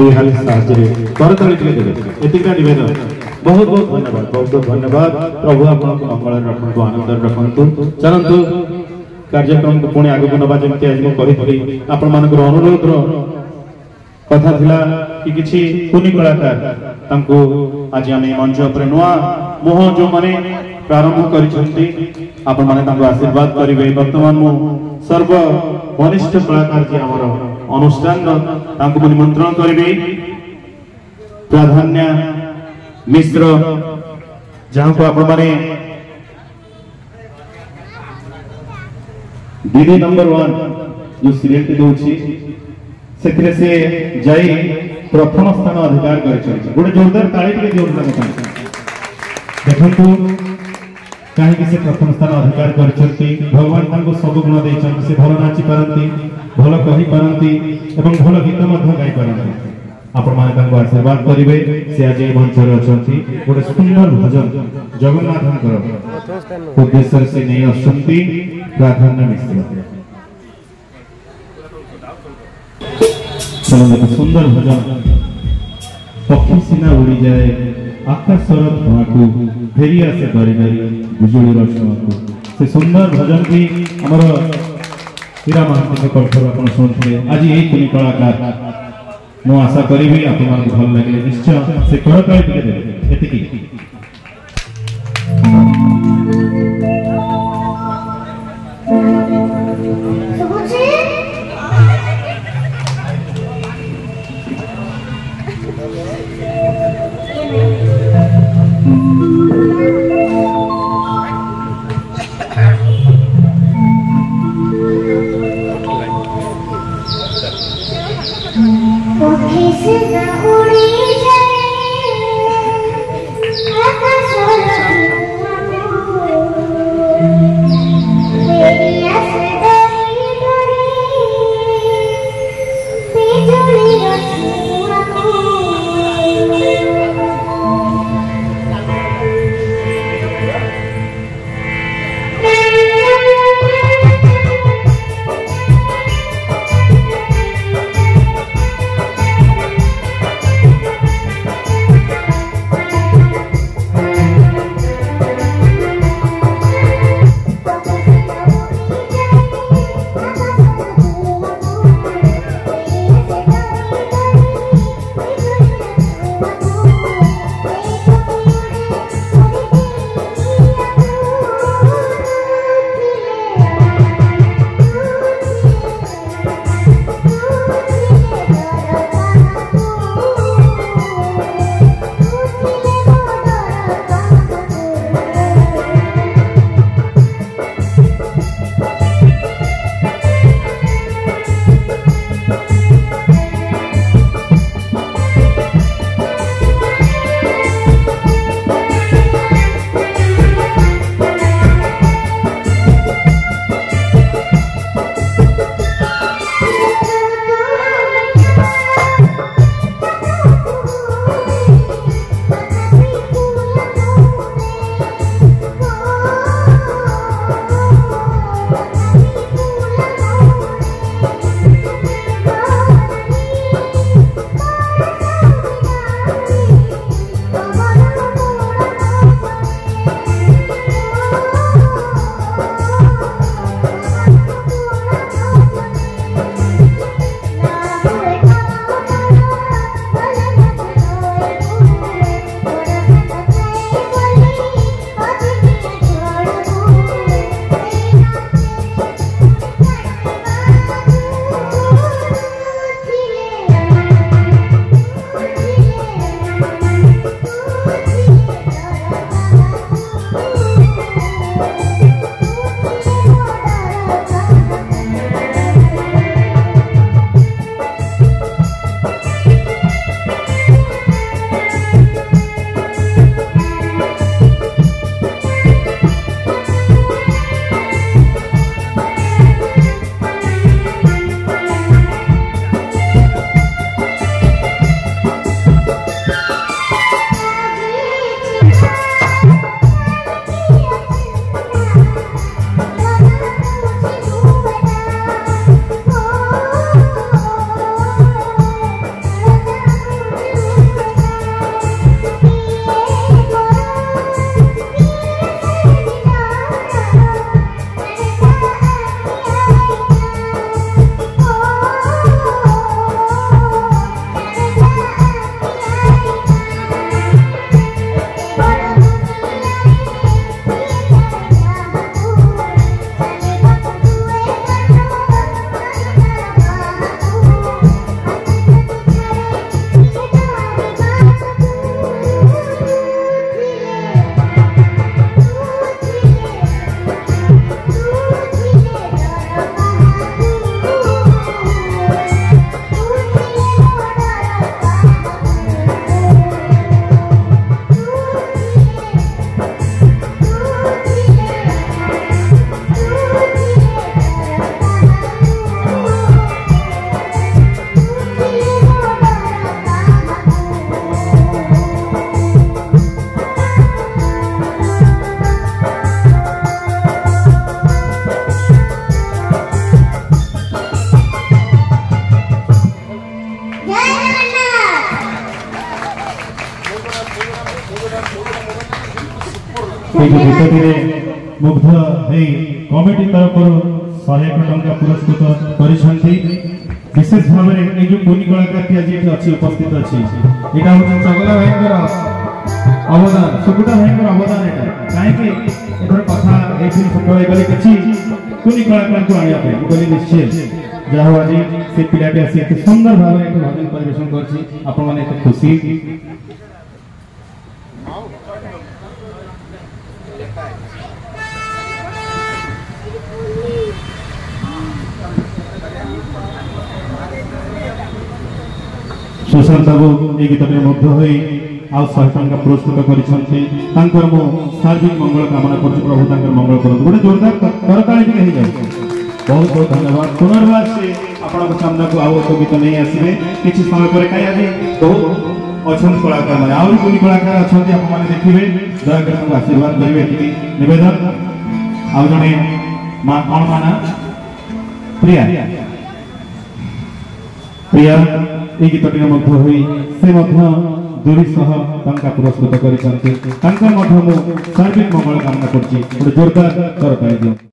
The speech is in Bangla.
ଦୁଇ ହାତ ସାହାଯ୍ୟରେ କରତାଳି ଟିକେ ଦେବେ ଏତିକିଟା ନିବେଦନ ବହୁତ ବହୁତ ଧନ୍ୟବାଦ ବହୁତ ବହୁତ ଧନ୍ୟବାଦ ପ୍ରଭୁ ଆପଣଙ୍କୁ ମଙ୍ଗଳରେ ରଖନ୍ତୁ ଆନନ୍ଦରେ ରଖନ୍ତୁ ଚାଲନ୍ତୁ କାର୍ଯ୍ୟକ୍ରମକୁ ପୁଣି ଆଗକୁ ନେବା ଯେମିତି ଆଜି ମୁଁ କହିଥିଲି ଆପଣମାନଙ୍କର ଅନୁରୋଧର କଥା ଥିଲା କି କିଛି କୁନି କଳାକାର ତାଙ୍କୁ ଆଜି ଆମେ ମଞ୍ଚ ଉପରେ ନୂଆ ମୋହ ଯେଉଁମାନେ ପ୍ରାରମ୍ଭ କରିଛନ୍ତି ଆପଣମାନେ ତାଙ୍କୁ ଆଶୀର୍ବାଦ କରିବେ ବର୍ତ୍ତମାନ ମୁଁ ସର୍ବ ବରିଷ୍ଠ କଳାକାର ଯିଏ ଆମର অনুষ্ঠান ତାଙ୍କୁ ମୁଁ ନିମନ୍ତ୍ରଣ କରିବି ପ୍ରାଧାନ୍ୟ ମିଶ୍ର ଯାହାଙ୍କୁ ଆପଣମାନେ ଦିଦି ନମ୍ବର ୱାନ୍ ଯୋଉ ସିରିଏଲଟି ଦଉଛି ସେଥିରେ ସେ ଯାଇ ପ୍ରଥମ ସ୍ଥାନ ଅଧିକାର କରିଛନ୍ତି ଗୋଟେ ଜୋରଦାର ତାଳି ଟିକେ ଦିଅନ୍ତୁ ତାଙ୍କ ପାଇଁ ଦେଖନ୍ତୁ कहीं प्रथम स्थान अधिकार करगवान सब गुण दे भल नाची पारती भल कही पारती भल गीत गाई पारती आपण करेंगे सी आज मंच गोटे सुंदर भजन जगन्नाथ उद्देश्य से नहीं आसती प्राधान्य सुंदर भजन पक्षी सीना उड़ी जाए આખા સરસ ભાંકું ફેરી આસે ધરી ધરી વિજોડીર શୁଣନ୍ତୁ ସେ ସୁନ୍ଦର ଭଜନଟି ଆମର ହୀରା ମହାନ୍ତିଙ୍କ କଣ୍ଠରୁ ଆପଣ ଶୁଣୁଥିଲେ ଆଜି ଏଇ ତିନି କଳାକାର ମୁଁ ଆଶା କରିବି ଆପଣମାନଙ୍କୁ ଭଲ ଲାଗିଲେ ନିଶ୍ଚୟ ସେ କଳାକାର ଟିକେ ଦେବେ ଏତିକି ସେଇ ଗୀତଟିରେ ମୁଗ୍ଧ ହେଇ କମିଟି ତରଫରୁ ଶହେ ଏକ ଟଙ୍କା ପୁରସ୍କୃତ କରିଛନ୍ତି ବିଶେଷ ଭାବରେ ଏଇ ଯେଉଁ କୁନି କଳାକାରଟି ଆଜି ଏଠି ଅଛି ଉପସ୍ଥିତ ଅଛି ଏଇଟା ହେଉଛି ଚଗଲା ଭାଇଙ୍କର ଅବଦାନ ସୁକୁଟା ଭାଇଙ୍କର ଅବଦାନ ଏଇଟା କାହିଁକି ଏଥର କଥା ଏଇଠି ସକାଳେ ଗଲେ କିଛି କୁନି କଳାକାରଙ୍କୁ ଆଣିବା ପାଇଁ ମୁଁ କହିଲି ନିଶ୍ଚୟ ଯାହା ହଉ ଆଜି ସେ ପିଲାଟି ଆସି ଏତେ ସୁନ୍ଦର ଭାବରେ ଏଠି ଭଜନ ପରିବେଷଣ କରିଛି ଆପଣମାନେ ଏତେ ଖୁସି সুশান্ত বাবু এই গীতটির মধ্য হয়ে আউ শহে টঙ্কা পুরস্কৃত করেছেন তাঁর মু সার্বিক মঙ্গল কামনা করছি প্রভু তাঁর মঙ্গল করতু গোটে জোরদার করতালি টিকে হয়ে যাচ্ছে বহুত বহুত ধন্যবাদ পুনর্বার সে আপনার সামনাকু আউ এক গীত নিয়ে আসবে কিছু সময় পরে কাই আজি বহুত অছন্দ কলাকার মানে আহরি দুই কলাকার অছন্দি আপনারা দেখিবে দয়াকরি তাঁকু আশীর্বাদ করিবে এটি নিবেদন আউ জনে মা কণ মানা প্রিয়া প্রিয়া এই গীতটির মধ্য হয়ে সে মধ্য দুইশহ ଟଙ୍କା ପୁରସ୍କୃତ କରିଛନ୍ତି ତାଙ୍କ ମଧ୍ୟ ମୁଁ ସାର୍ବିକ ମଙ୍ଗଳ କାମନା କରୁଛି ଗୋଟେ ଜୋରଦାର ଦର ପାଇଦିଅନ୍ତୁ